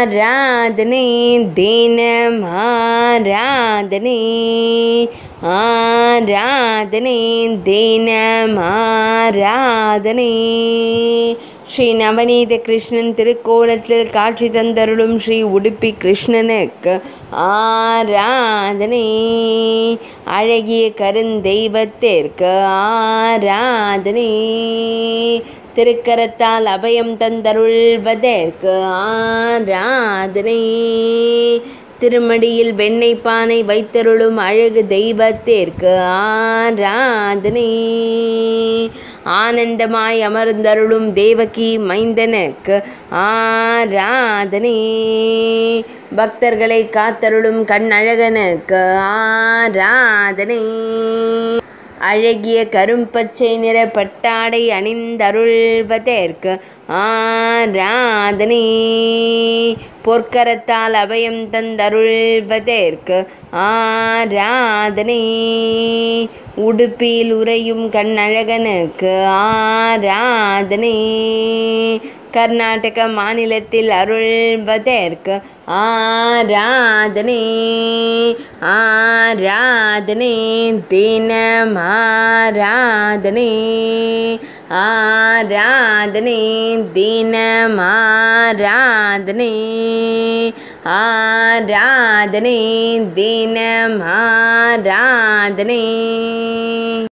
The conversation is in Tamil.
ஆராதனை தினம் ஆராதனை ஆராதனை தினம் ஆராதனை ஸ்ரீ நவநீத கிருஷ்ணன் திருக்கோலத்தில் காட்சி தந்தருளும் ஸ்ரீ உடுப்பி கிருஷ்ணனுக்கு ஆராதனை. அழகிய கருந்தெய்வத்திற்கு ஆராதனை. திருக்கரத்தால் அபயம் தந்தருள்வதற்கு ஆராதனை. திருமடியில் வெண்ணெய் பானை வைத்தருளும் அழகு தெய்வத்திற்கு ஆராதனை. ஆனந்தமாய் அமர்ந்தருளும் தேவகி மைந்தனுக்கு ஆராதனை. பக்தர்களை காத்தருளும் கண்ணழகனுக்கு ஆராதனை. அழகிய கரும்பச்சை நிற பட்டாடை அணிந்தருள்வதற்கு ஆராதனை. பொற்கரத்தால் அபயம் தந்தருள்வதற்கு ஆராதனை. உடுப்பில் உறையும் கண்ணழகனுக்கு ஆராதனை. கர்நாடக மாநிலத்தில் அருள்வதற்கு ஆராதனை ஆராதனை தினம் ஆராதனை ஆராதனை தினம் ஆராதனை ஆராதனை தினம் ஆராதனை